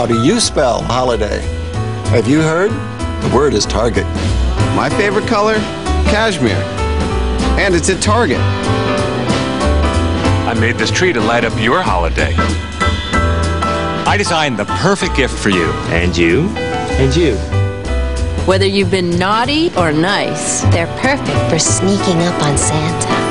How do you spell holiday? Have you heard? The word is Target. My favorite color? Cashmere. And it's at Target. I made this tree to light up your holiday. I designed the perfect gift for you. And you? And you? Whether you've been naughty or nice, they're perfect for sneaking up on Santa.